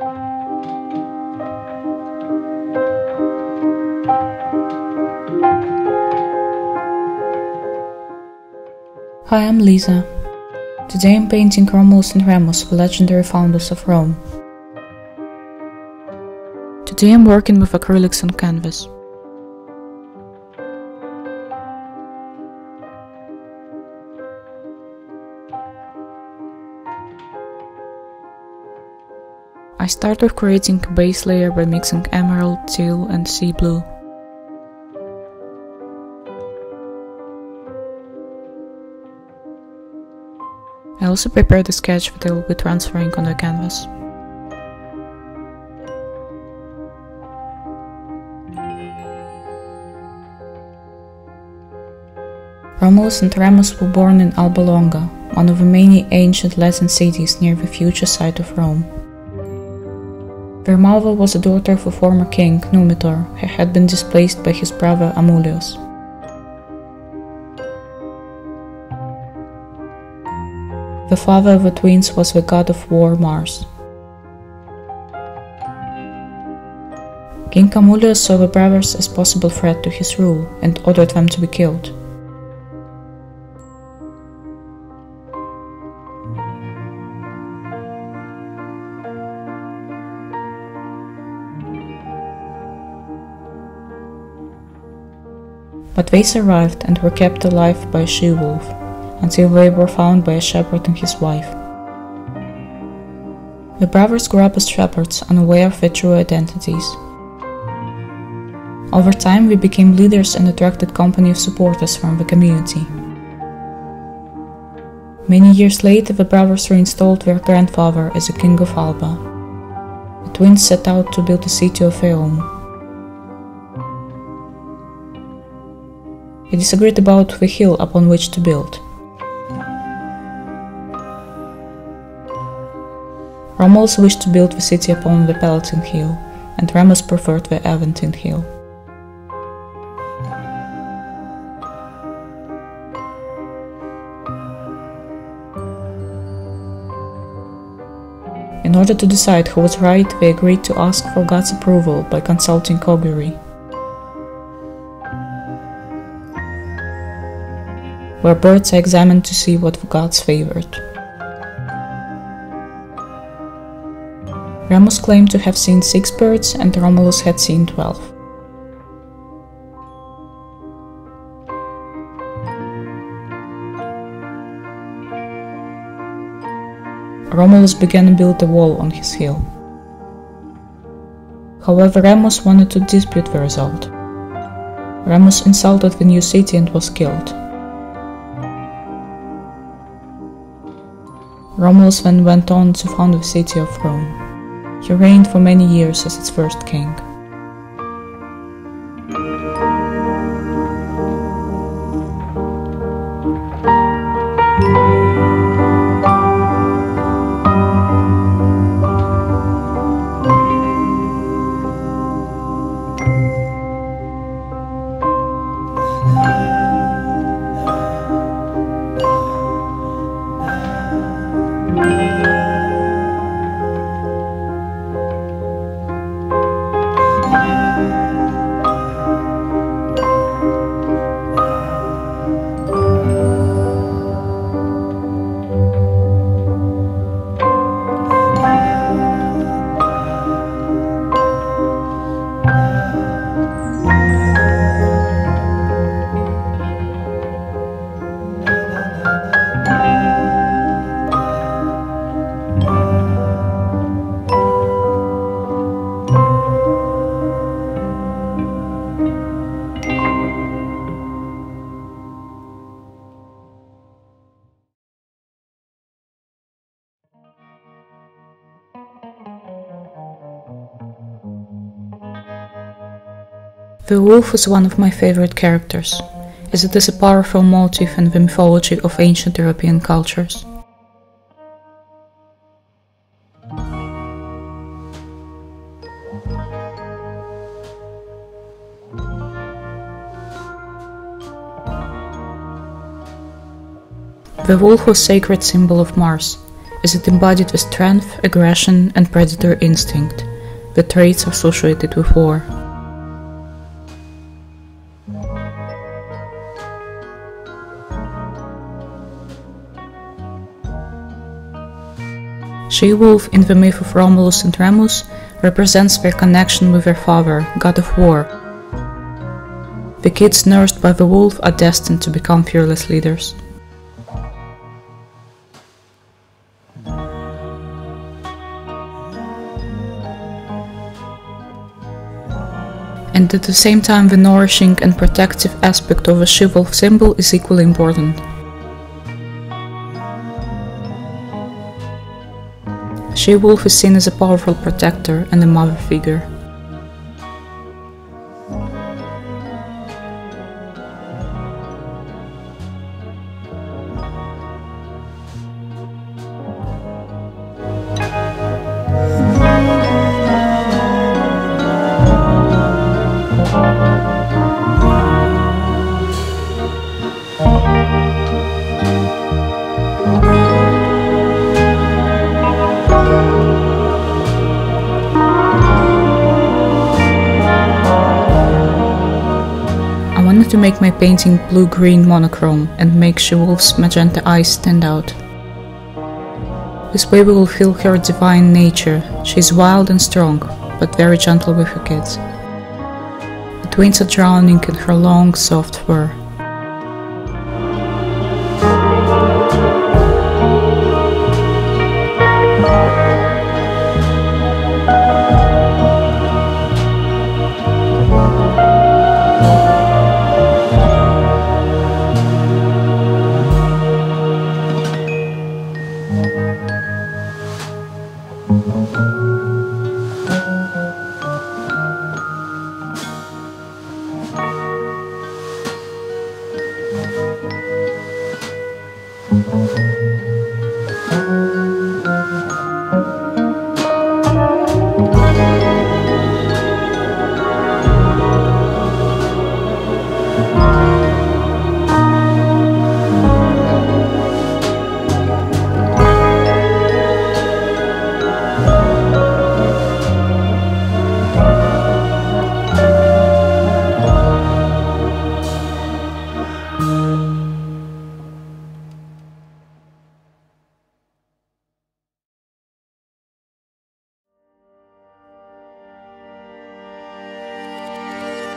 Hi, I'm Lisa. Today I'm painting Romulus and Remus, the legendary founders of Rome. Today I'm working with acrylics on canvas. I start with creating a base layer by mixing emerald, teal and sea blue. I also prepare the sketch that I will be transferring on the canvas. Romulus and Remus were born in Alba Longa, one of the many ancient Latin cities near the future site of Rome. Their was the daughter of a former king, Numitor, who had been displaced by his brother Amulius. The father of the twins was the god of war Mars. King Amulius saw the brothers as possible threat to his rule and ordered them to be killed. But they survived and were kept alive by a she-wolf until they were found by a shepherd and his wife. The brothers grew up as shepherds, unaware of their true identities. Over time, we became leaders and attracted company of supporters from the community. Many years later, the brothers reinstalled their grandfather as a king of Alba. The twins set out to build a city of their own. They disagreed about the hill upon which to build. Romulus wished to build the city upon the Palatine Hill, and Remus preferred the Aventine Hill. In order to decide who was right, they agreed to ask for God's approval by consulting augury. Where birds are examined to see what gods favored. Remus claimed to have seen six birds and Romulus had seen twelve. Romulus began to build a wall on his hill. However, Remus wanted to dispute the result. Remus insulted the new city and was killed. Romulus then went on to found the city of Rome. He reigned for many years as its first king. The wolf is one of my favorite characters, as it is a powerful motif in the mythology of ancient European cultures. The wolf was sacred symbol of Mars, as it embodied the strength, aggression, and predator instinct, the traits associated with war. She-Wolf in the myth of Romulus and Remus represents their connection with their father, god of war. The kids nursed by the wolf are destined to become fearless leaders. And at the same time the nourishing and protective aspect of a she-wolf symbol is equally important. She-Wolf is seen as a powerful protector and a mother figure. To make my painting blue-green monochrome and make She-Wolf's magenta eyes stand out. This way we will feel her divine nature. She is wild and strong, but very gentle with her kids. The twins are drowning in her long, soft fur. Thank you.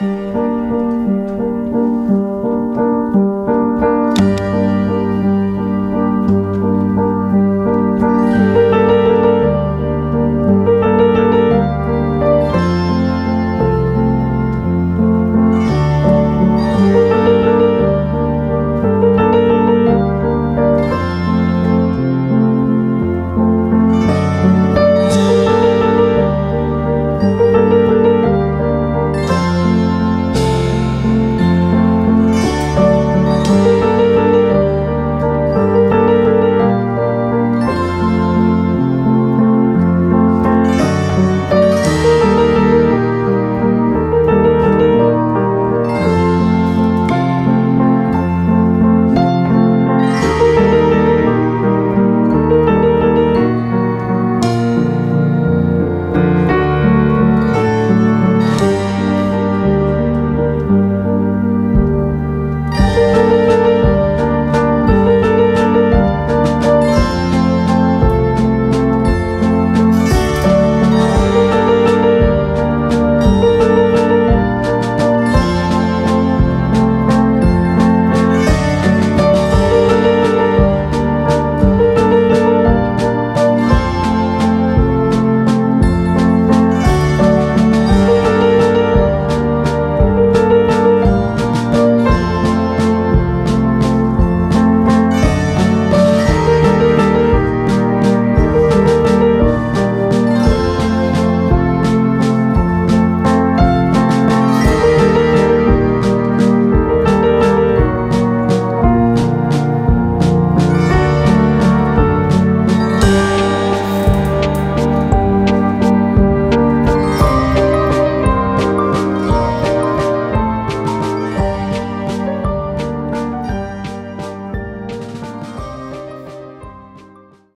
Música